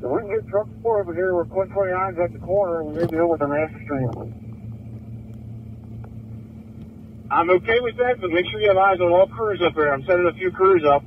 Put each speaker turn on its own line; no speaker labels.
So we can get truck four over here where Clint 29's at the corner and we deal with an stream.
I'm okay with that, but make sure you have eyes on all crews up there. I'm sending a few crews up.